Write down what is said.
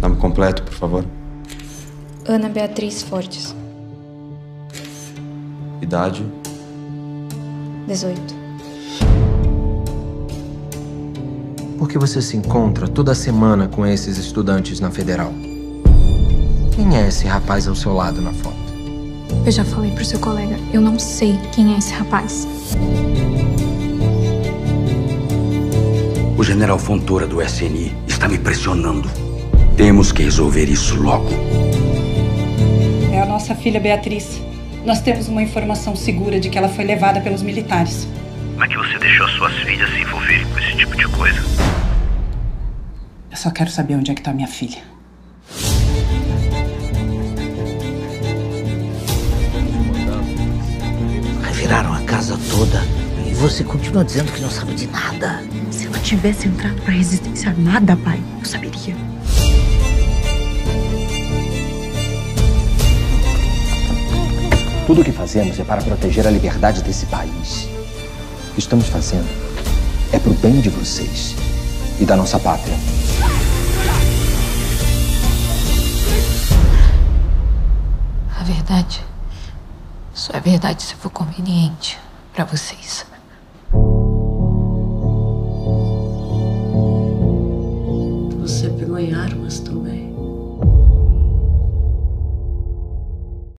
Nome completo, por favor. Ana Beatriz Fortes. Idade. 18. Por que você se encontra toda semana com esses estudantes na federal? Quem é esse rapaz ao seu lado na foto? Eu já falei pro seu colega, eu não sei quem é esse rapaz. O general Fontoura do SNI está me pressionando. Temos que resolver isso logo. É a nossa filha Beatriz. Nós temos uma informação segura de que ela foi levada pelos militares. Como é que você deixou suas filhas se envolverem com esse tipo de coisa? Eu só quero saber onde é que tá minha filha. Reviraram a casa toda e você continua dizendo que não sabe de nada. Se ela tivesse entrado pra resistência armada, pai, eu saberia. Tudo o que fazemos é para proteger a liberdade desse país. O que estamos fazendo é pro bem de vocês e da nossa pátria. A verdade só é verdade se for conveniente para vocês. Você pegou em armas também.